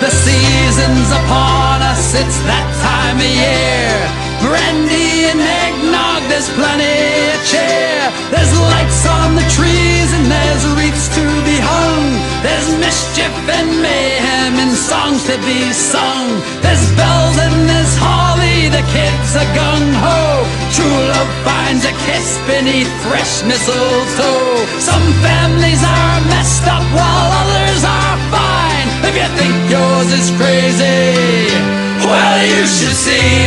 The season's upon us, it's that time of year. Brandy and eggnog, there's plenty of cheer. There's lights on the trees and there's wreaths to be hung. There's mischief and mayhem and songs to be sung. There's bells and there's holly, the kids are gung ho. True love finds a kiss beneath fresh mistletoe. Some families If you think yours is crazy, well, you should see.